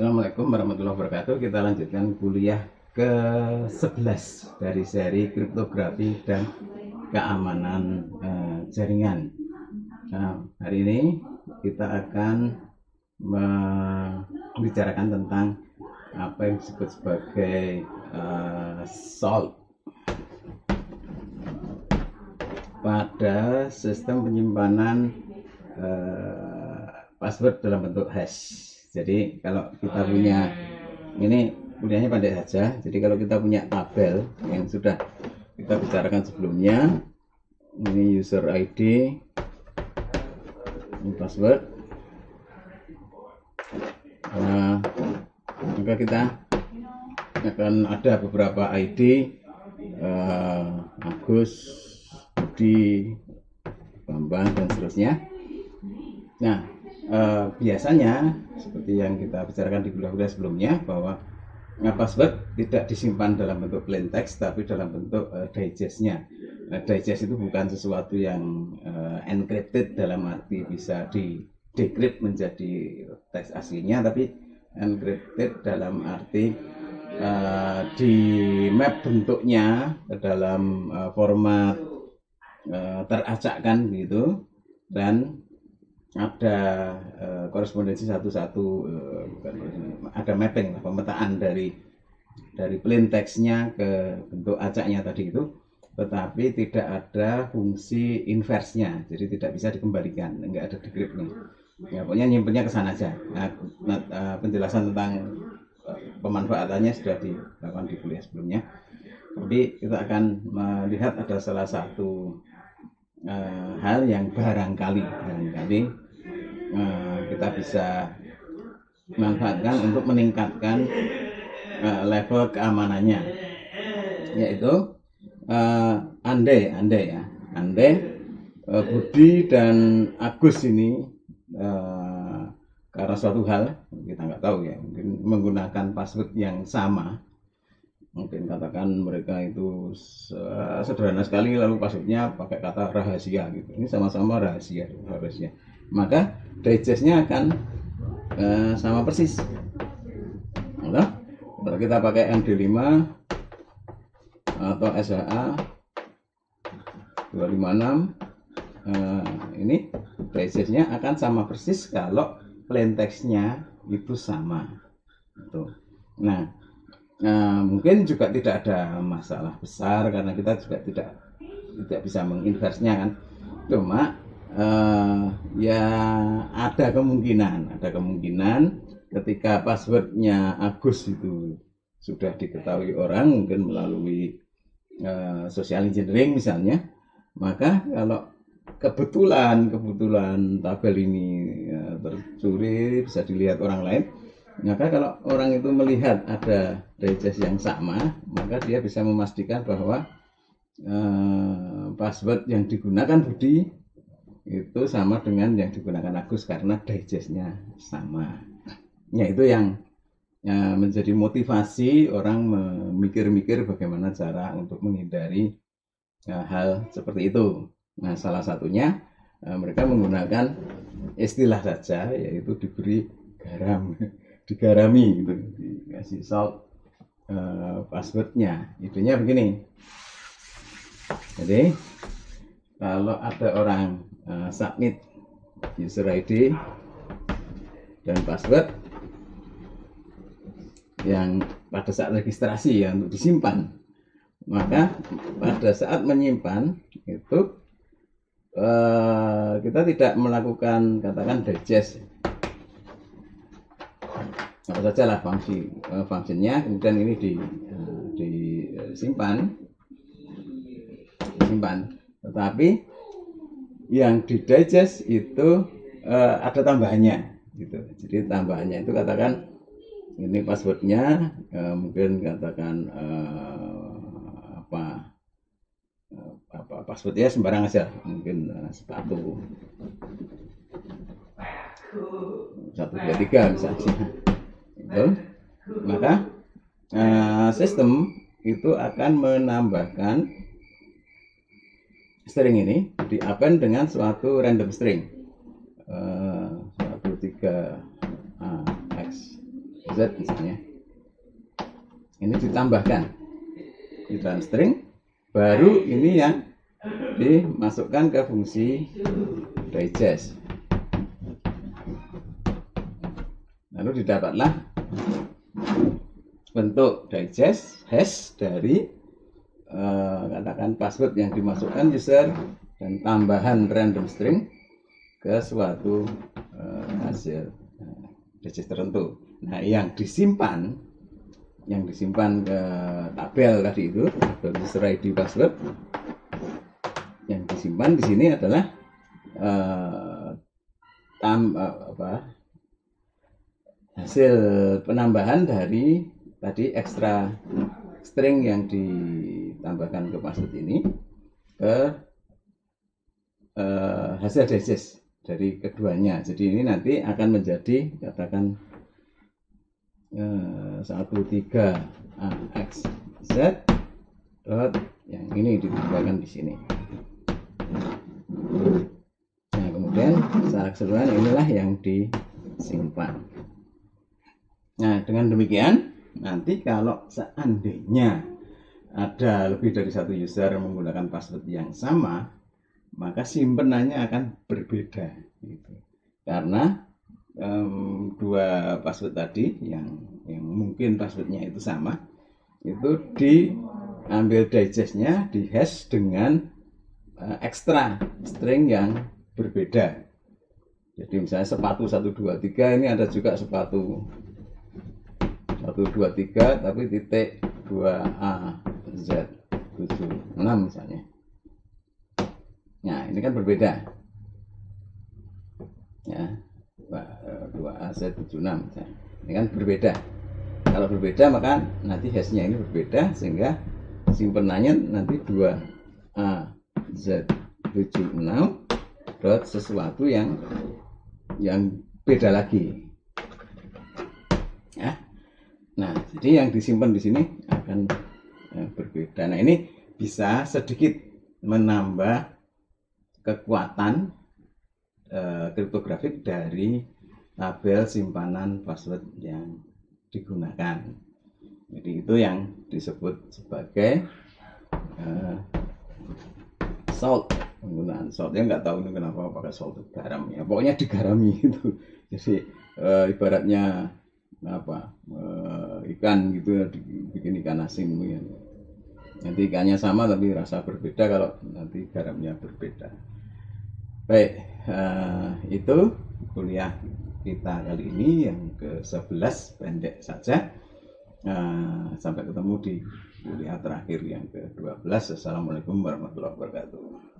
Assalamualaikum warahmatullahi wabarakatuh. Kita lanjutkan kuliah ke-11 dari seri kriptografi dan keamanan eh, jaringan. Nah, hari ini kita akan membicarakan tentang apa yang disebut sebagai eh, salt pada sistem penyimpanan eh, password dalam bentuk hash. Jadi kalau kita punya ini kuliahnya pendek saja. Jadi kalau kita punya tabel yang sudah kita bicarakan sebelumnya, ini user ID, ini password. Nah, maka kita akan ada beberapa ID eh, Agus, Budi, Bambang dan seterusnya. Nah, eh, biasanya seperti yang kita bicarakan di kuliah-kuliah sebelumnya bahwa nah, password tidak disimpan dalam bentuk plain text tapi dalam bentuk uh, digestnya. Nah, digest itu bukan sesuatu yang uh, encrypted dalam arti bisa di decrypt menjadi teks aslinya tapi encrypted dalam arti uh, di map bentuknya dalam uh, format uh, teracakkan gitu dan ada uh, korespondensi satu-satu uh, bukan ada mapping pemetaan dari dari plain textnya ke bentuk acaknya tadi itu tetapi tidak ada fungsi inversnya jadi tidak bisa dikembalikan enggak ada decryptnya ya pokoknya nyimpennya ke sana aja. Nah, nah, uh, penjelasan tentang uh, pemanfaatannya sudah dilakukan di kuliah sebelumnya. Tapi kita akan melihat ada salah satu uh, hal yang barangkali barangkali uh, kita bisa manfaatkan untuk meningkatkan uh, level keamanannya. Yaitu uh, andai andai ya. Andai uh, Budi dan Agus ini uh, karena suatu hal kita nggak tahu ya. Mungkin menggunakan password yang sama. Mungkin katakan mereka itu sederhana sekali lalu passwordnya pakai kata rahasia gitu. Ini sama-sama rahasia rahasia maka digestnya akan uh, sama persis Nah, kalau kita pakai MD5 atau SHA 256 uh, ini digestnya akan sama persis kalau plain textnya itu sama Tuh. nah Nah, mungkin juga tidak ada masalah besar karena kita juga tidak tidak bisa menginversnya kan. Cuma uh, ya ada kemungkinan, ada kemungkinan ketika passwordnya Agus itu sudah diketahui orang mungkin melalui uh, social engineering misalnya, maka kalau kebetulan kebetulan tabel ini uh, tercuri bisa dilihat orang lain maka kalau orang itu melihat ada digest yang sama, maka dia bisa memastikan bahwa eh, password yang digunakan Budi itu sama dengan yang digunakan Agus karena digestnya sama. Ya itu yang ya, menjadi motivasi orang memikir-mikir bagaimana cara untuk menghindari ya, hal seperti itu. Nah salah satunya eh, mereka menggunakan istilah saja yaitu diberi garam digarami gitu dikasih salt uh, passwordnya idenya begini jadi kalau ada orang uh, submit user ID dan password yang pada saat registrasi ya untuk disimpan maka pada saat menyimpan itu uh, kita tidak melakukan katakan digest. Apa saja lah fungsi uh, fungsinya kemudian ini di uh, disimpan. Disimpan tetapi yang di digest itu uh, ada tambahannya gitu. Jadi tambahannya itu katakan ini passwordnya uh, mungkin katakan uh, apa uh, apa passwordnya sembarang aja mungkin uh, sepatu. Satu dua tiga misalnya. Gitu, maka uh, sistem itu akan menambahkan string ini di append dengan suatu random string. Uh, suatu tiga uh, x Z misalnya. Ini ditambahkan. Di dalam string baru ini yang dimasukkan ke fungsi digest. Lalu didapatlah bentuk digest hash dari uh, katakan password yang dimasukkan user dan tambahan random string ke suatu uh, hasil uh, digest tertentu. Nah, yang disimpan yang disimpan ke tabel tadi itu tabel user ID password yang disimpan di sini adalah uh, tam, uh, apa, hasil penambahan dari tadi ekstra string yang ditambahkan ke password ini ke uh, hasil digest dari keduanya. Jadi ini nanti akan menjadi katakan satu tiga x z dot yang ini ditambahkan di sini. Nah, kemudian secara keseluruhan inilah yang disimpan. Nah, dengan demikian, nanti kalau seandainya ada lebih dari satu user menggunakan password yang sama, maka simpenannya akan berbeda. Gitu. Karena um, dua password tadi yang yang mungkin passwordnya itu sama, itu diambil digestnya, di hash dengan uh, ekstra string yang berbeda. Jadi misalnya sepatu 123 ini ada juga sepatu 123 tapi titik 2A Z 76 misalnya. Nah ini kan berbeda. Ya 2A Z 76 misalnya. Ini kan berbeda. Kalau berbeda maka nanti hashnya ini berbeda sehingga simpenannya nanti 2A Z76 dot sesuatu yang yang beda lagi nah jadi yang disimpan di sini akan ya, berbeda. Nah ini bisa sedikit menambah kekuatan eh, kriptografik dari tabel simpanan password yang digunakan. Jadi itu yang disebut sebagai eh, salt. Penggunaan salt. Ya nggak tahu ini kenapa pakai salt garam. Ya pokoknya digarami itu. Jadi e, ibaratnya apa e, ikan gitu ya bikin ikan asin ya. nanti ikannya sama tapi rasa berbeda kalau nanti garamnya berbeda baik e, itu kuliah kita kali ini yang ke 11 pendek saja sampai ketemu di kuliah terakhir yang ke-12. Assalamualaikum warahmatullahi wabarakatuh.